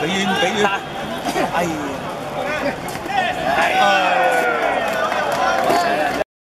俾冤俾冤，哎呀，哎